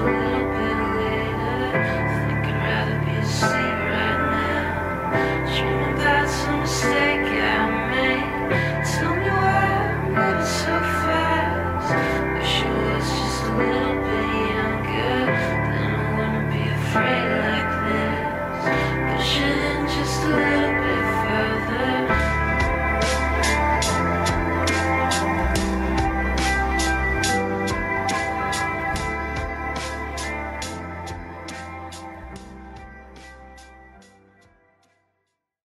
Christ.